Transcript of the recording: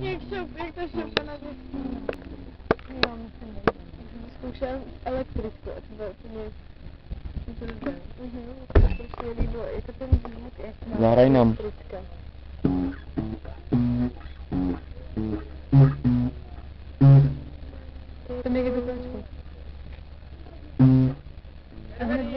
Jak, se, jak to se pana Jo, myslím, že Zkoušel elektriku, a to bylo úplně... Zahraj nám. Tam je kdyby kočku. A hned